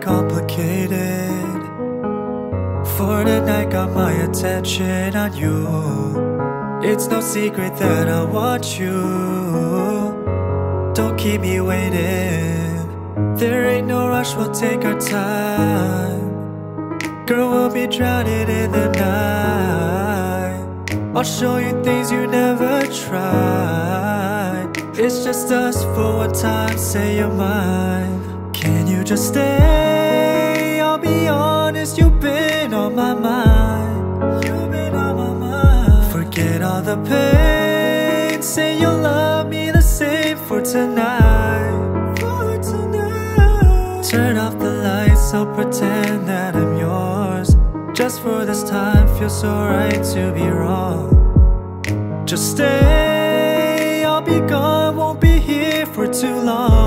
complicated. For the night, got my attention on you. It's no secret that I want you. Don't keep me waiting. There ain't no rush, we'll take our time. Girl, we'll be drowning in the night. I'll show you things you never tried. It's just us for one time, say you're mine. Can you just stay? I'll be honest, you've been on my mind. You've been on my mind. Forget all the pain. Say you'll love me the same for tonight. For tonight. Turn off the lights, I'll pretend that I'm yours. Just for this time, feels so right to be wrong. Just stay, I'll be gone, won't be here for too long.